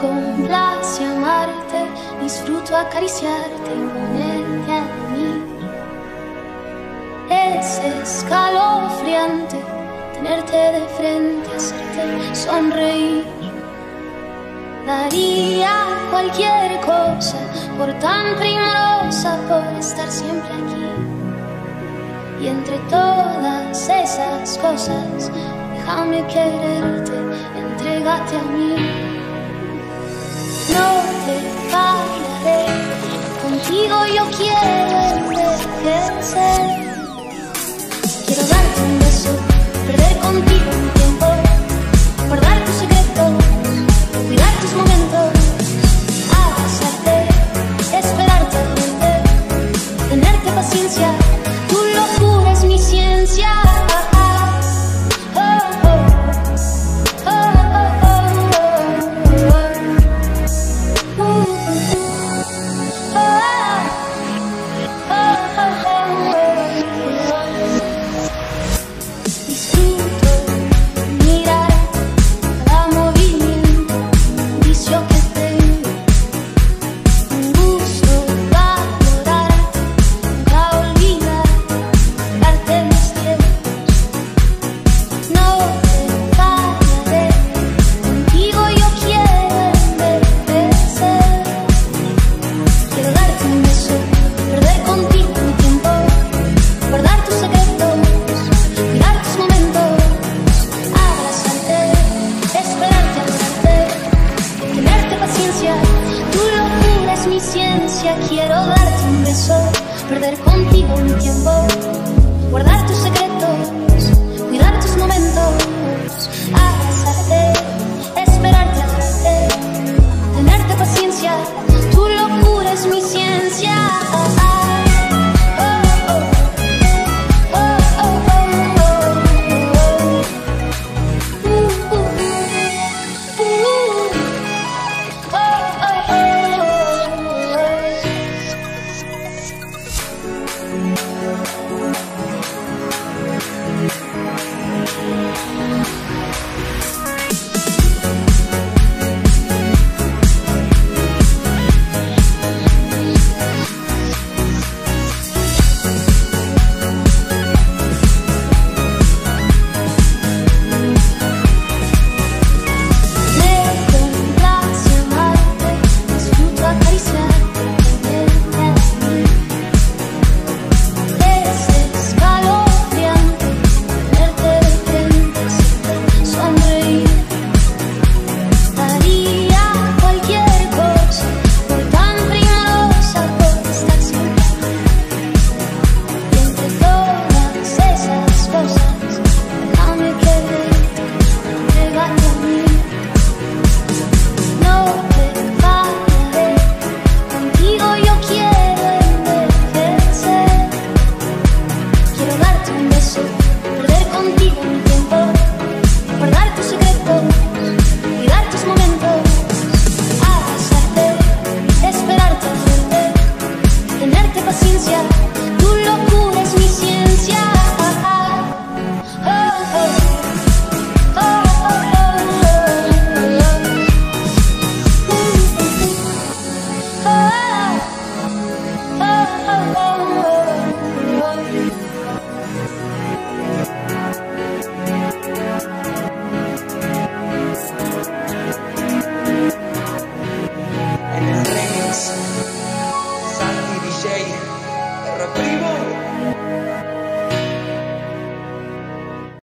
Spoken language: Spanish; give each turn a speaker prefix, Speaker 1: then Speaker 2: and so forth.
Speaker 1: complace amarte, disfruto acariciarte y ponerte a mí. Es escalofriante tenerte de frente, hacerte sonreír. Daría cualquier cosa por tan primorosa, por estar siempre aquí. Y entre todas esas cosas, déjame quererte, entregate a mí no te pararé. Contigo yo quiero envejecer. distancia quiero darte un beso, perder contigo un tiempo. Quiero darte un beso, perder contigo mi tiempo, guardar tu
Speaker 2: secreto.